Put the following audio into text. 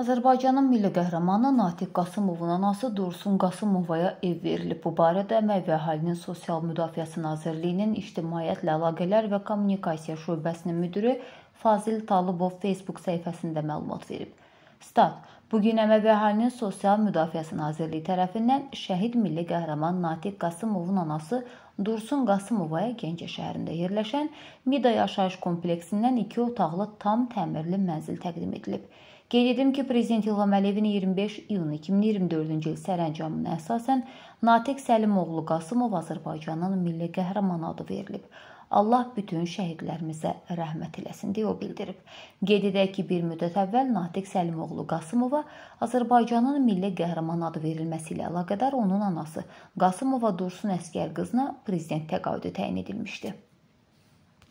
Azərbaycanın milli qəhrəmanı Natiq Qasımovun anası Dursun Qasımovaya ev verilib. Bu barədə Əmək və Əhalinin Sosial Müdafiəsi Nazirliyinin İctimaiyyətlə Əlaqələr və Kommunikasiya şöbəsinin müdiri Fazil Talıbov Facebook səhifəsində məlumat verib. Stat: Bu gün Əmək və Əhalinin Sosial Müdafiəsi Nazirliyi tərəfindən şəhid milli qəhrəman Natiq Qasımovun anası Dursun Qasımovaya Gəncə şəhərində yerləşən Mida yaşayış kompleksindən 2 otaqlı tam təmirli mənzil təqdim edilib. Qeyd edim ki, Prezident İlham Əliyevin 25 iyun 2024-cü il sərəncamına əsasən Natiq Səlimoğlu Qasımov Azərbaycanın milli qəhrəmanı adı verilib. Allah bütün şəhidlərimizə rəhmət eləsin deyə o bildirib. Qeyd edək ki, bir müddət əvvəl Natiq Səlimoğlu Qasımova Azərbaycanın milli qəhrəman adı verilməsi ilə əlaqədar onun anası Qasımova Dursun Əskər qızına prezident təqaüdü təyin edilmişdi.